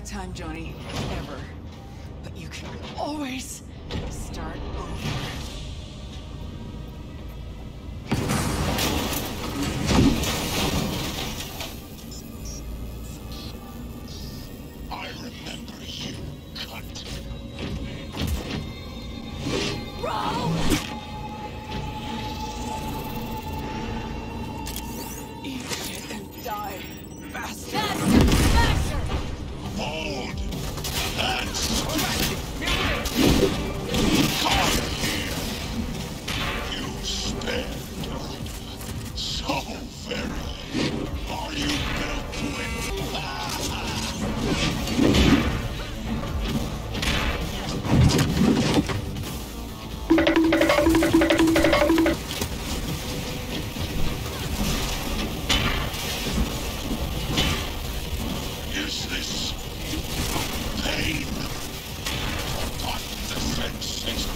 that time, Johnny. Ever. But you can always start over. I remember you, cunt. Eat shit and die. Bastard. Faster! Faster! Is this pain? Forgotten the sensation.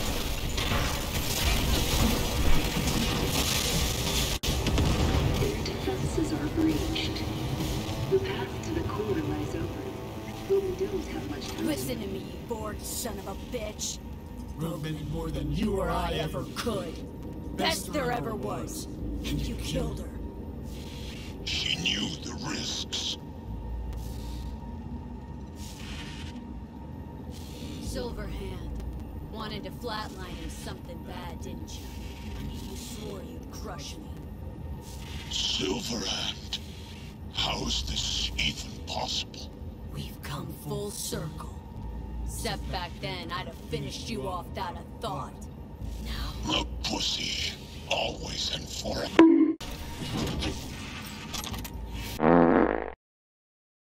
Their defenses are breached. The path to the core lies open, but we don't have much time. Listen to me, you bored son of a bitch. Roman more than You or I ever could. Best there ever was. And you killed her. She knew the risks. Silverhand. Wanted to flatline him something bad, didn't you? You swore you'd crush me. Silverhand. How's this even possible? We've come full circle. Except back then, I'd have finished you off without a thought. Now, A pussy. Always and forever.